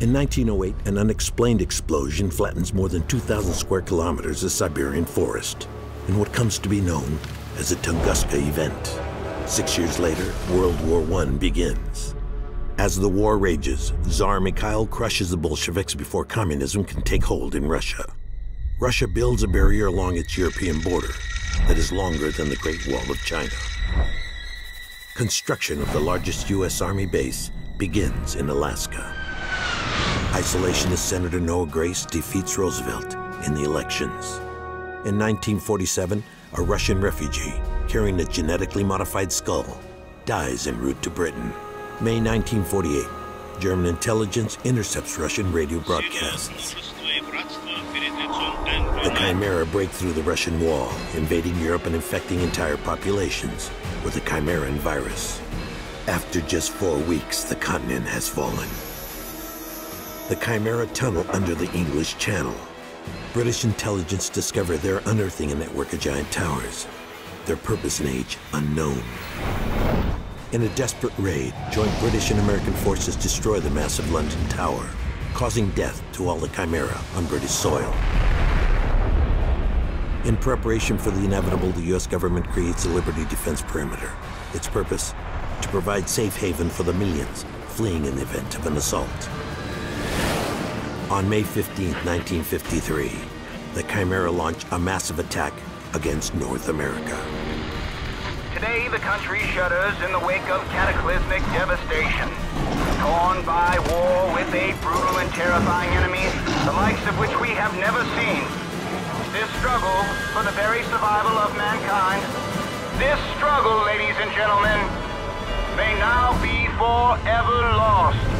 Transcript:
In 1908, an unexplained explosion flattens more than 2,000 square kilometers of Siberian forest in what comes to be known as the Tunguska event. Six years later, World War I begins. As the war rages, Tsar Mikhail crushes the Bolsheviks before communism can take hold in Russia. Russia builds a barrier along its European border that is longer than the Great Wall of China. Construction of the largest U.S. Army base begins in Alaska. Isolationist Senator Noah Grace defeats Roosevelt in the elections. In 1947, a Russian refugee carrying a genetically modified skull dies en route to Britain. May 1948, German intelligence intercepts Russian radio broadcasts. The Chimera break through the Russian wall, invading Europe and infecting entire populations with the Chimeran virus. After just four weeks, the continent has fallen the Chimera tunnel under the English Channel. British intelligence discover they're unearthing a network of giant towers. Their purpose and age unknown. In a desperate raid, joint British and American forces destroy the massive London Tower, causing death to all the Chimera on British soil. In preparation for the inevitable, the U.S. government creates a Liberty Defense Perimeter. Its purpose? To provide safe haven for the millions fleeing in the event of an assault. On May 15, 1953, the Chimera launched a massive attack against North America. Today, the country shudders in the wake of cataclysmic devastation. Torn by war with a brutal and terrifying enemy, the likes of which we have never seen. This struggle for the very survival of mankind, this struggle, ladies and gentlemen, may now be forever lost.